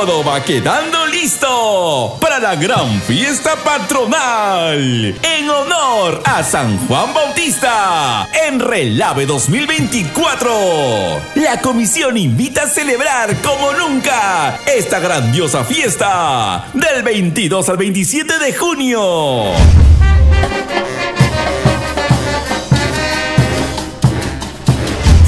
todo va quedando listo para la gran fiesta patronal en honor a San Juan Bautista en Relave 2024. La comisión invita a celebrar como nunca esta grandiosa fiesta del 22 al 27 de junio.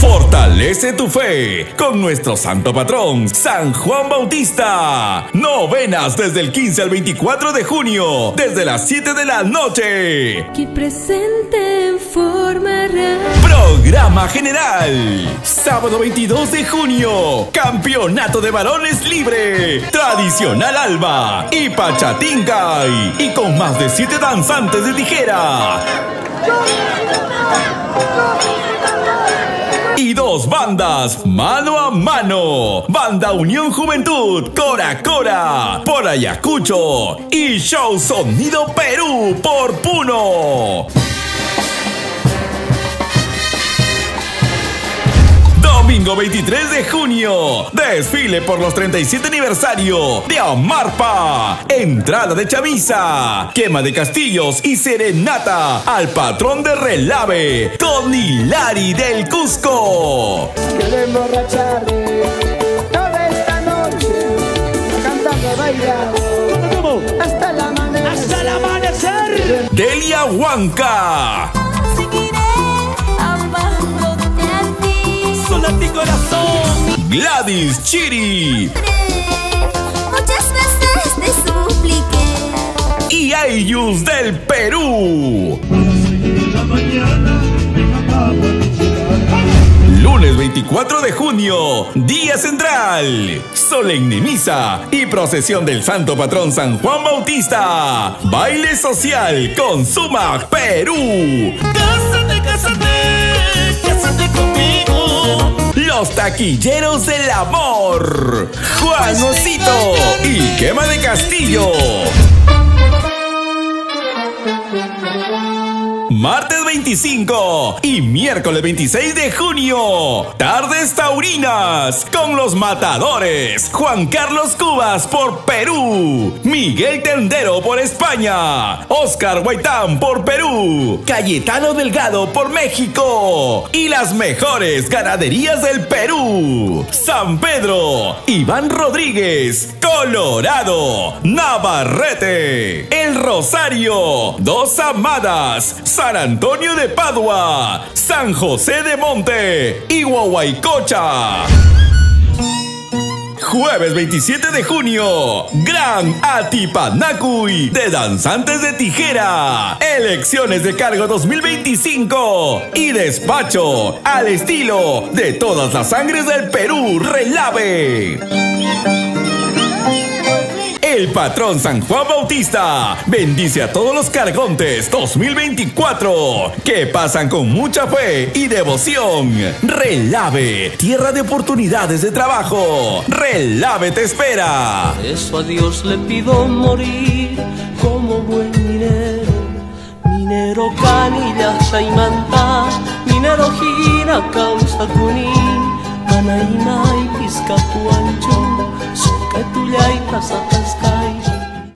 Fortalece tu fe con nuestro santo patrón, San Juan Bautista. Novenas desde el 15 al 24 de junio, desde las 7 de la noche. Que presente en forma real. Programa general. Sábado 22 de junio, Campeonato de Varones Libre. Tradicional Alba y Pachatincay. Y con más de 7 danzantes de tijera. Y dos bandas mano a mano. Banda Unión Juventud, Cora Cora, por Ayacucho y Show Sonido Perú por Puno. Domingo 23 de junio, desfile por los 37 aniversario de Amarpa. Entrada de Chavisa, quema de castillos y serenata al patrón de relave, Tony Lari del Cusco. Quiero emborracharme toda esta noche, cantando, bailando, hasta el amanecer. Hasta el amanecer. Delia Huanca. Ti. Corazón. Gladys Chiri. Muchas veces te supliqué. y Ayus del Perú. Lunes 24 de junio, Día Central, Solemne Misa y procesión del Santo Patrón San Juan Bautista. Baile social con Sumac Perú. Cásate, cásate. Los taquilleros del amor. Juan Osito y Quema de Castillo. Martes 25 y miércoles 26 de junio. Tardes taurinas con los matadores. Juan Carlos Cubas por Perú. Miguel Tendero por España. Oscar Guaitán por Perú. Cayetano Delgado por México. Y las mejores ganaderías del Perú. San Pedro. Iván Rodríguez. Colorado. Navarrete. El Rosario. Dos Amadas. San Antonio de Padua, San José de Monte y. Jueves 27 de junio, Gran Atipanacui de Danzantes de Tijera. Elecciones de cargo 2025 y despacho al estilo de todas las sangres del Perú, Relave. El patrón San Juan Bautista bendice a todos los cargontes 2024 que pasan con mucha fe y devoción. Relave, tierra de oportunidades de trabajo. Relave te espera. Eso a Dios le pido morir como buen minero. Minero canilla saimanta, minero gira causa anaina y pisca